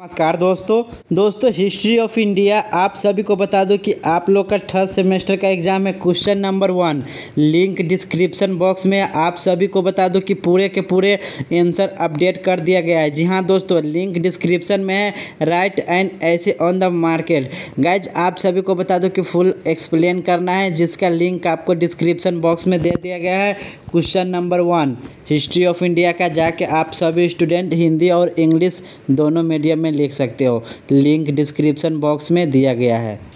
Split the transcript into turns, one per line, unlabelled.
नमस्कार दोस्तों। दोस्तों हिस्ट्री ऑफ़ इंडिया आप सभी को बता दो कि आप लोग का थर्ड सेमेस्टर का एग्ज़ाम है question number one link description box में आप सभी को बता दो कि पूरे के पूरे आंसर अपडेट कर दिया गया है। जी हाँ दोस्तों लिंक डिस्क्रिप्शन में है। राइट एंड ऐसे ऑन द मार्केट गाइज़ आप सभी को बता दो कि फुल एक्सप्लेन करना है, जिसका लिंक आपको डिस्क्रिप्शन बॉक्स में दे दिया गया है। Question number one history of India का, जाके आप सभी स्टूडेंट हिंदी और इंग्लिश दोनों मीडियम में लिख सकते हो। लिंक डिस्क्रिप्शन बॉक्स में दिया गया है।